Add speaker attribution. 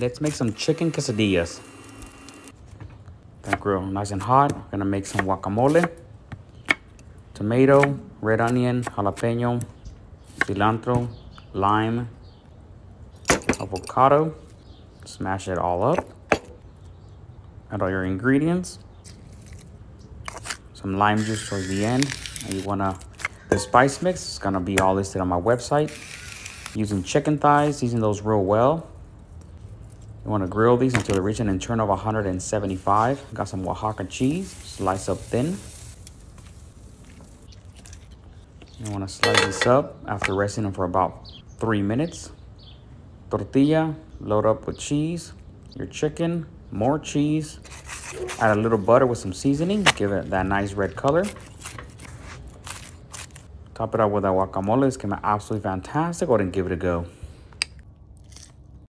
Speaker 1: let's make some chicken quesadillas. That grill nice and hot. We're gonna make some guacamole, tomato, red onion, jalapeno, cilantro, lime, avocado. Smash it all up. Add all your ingredients. Some lime juice towards the end. And you wanna, the spice mix is gonna be all listed on my website. Using chicken thighs, using those real well. You wanna grill these until they reach an internal of 175. Got some Oaxaca cheese, slice up thin. You wanna slice this up after resting them for about three minutes. Tortilla, load up with cheese, your chicken, more cheese, add a little butter with some seasoning, give it that nice red color. Top it up with that guacamole, it's gonna be absolutely fantastic. Go ahead and give it a go.